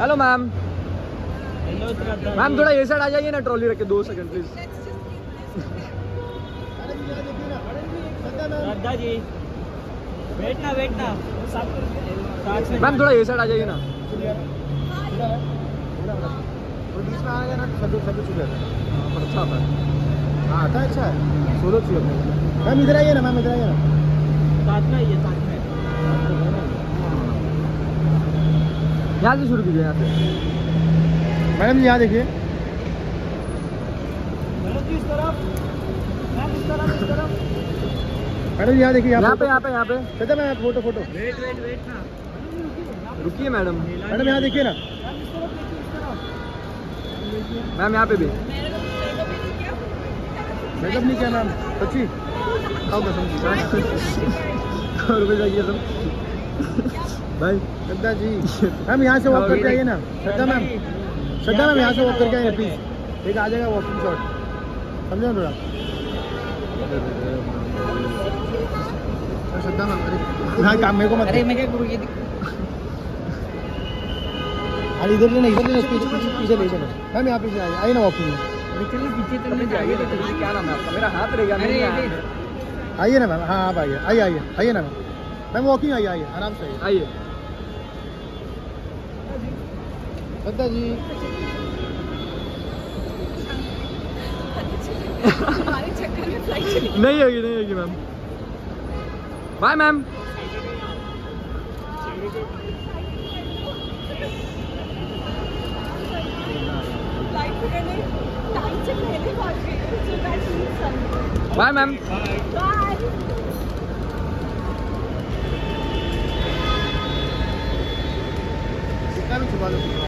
Hello ma'am ma'am थोड़ा ये side आ जाइए ना ट्रॉली रख के दो सेकंड प्लीज़ बैठना बैठना। मैम थोड़ा ये साइड आ जाइए ना अच्छा था हाँ अच्छा है सोलो चुके मैम इधर आइए ना मैम इधर आइए ना. साथ में आइए साथ में। यहाँ से शुरू कीजिए यहाँ से। मैडम जी यहाँ देखिए। मैडम जी इस तरफ़। मैम इस तरफ़ इस तरफ़। मैडम जी यहाँ देखिए यहाँ पे यहाँ पे यहाँ पे। कहते मैं photo photo. Wait wait wait ना। रुकिए मैडम। मैडम यहाँ देखिए ना। मैम यहाँ पे भी। मेकअप नहीं किया मैम। सच्ची आओ कसम सौ रुपये चाहिए सब भाई श्रद्धा जी। मैम यहाँ से वॉक करके आइए ना। श्रद्धा मैम श्रद्धा मैम यहाँ से वॉक करके आइए प्लीज़ एक आ जाएगा वॉकिंग शॉट समझो थोड़ा? श्रद्धा मैम अरे हाँ काम मेरे को मत अरे मैं क्या करूँ ये अरे इधर लेना इधर लेना पीछे पीछे पीछे ले चलो। मैम यहाँ पीछे आइए आइए ना वॉकिंग में। पीछे तो क्या नाम है आपका? मेरा हाथ रह गया अरे, नहीं अरे। आया। आइए ना मैम हाँ आप आइए आइए आइए। आइए ना मैम। मैम वॉकिंग आइए आइए आराम से आइए। आइए। श्रद्धा जी। हमारे चक्कर में फ़्लाइट चली नहीं होगी नहीं होगी मैम बाय मैम फ़्लाइट पकड़ने conservador.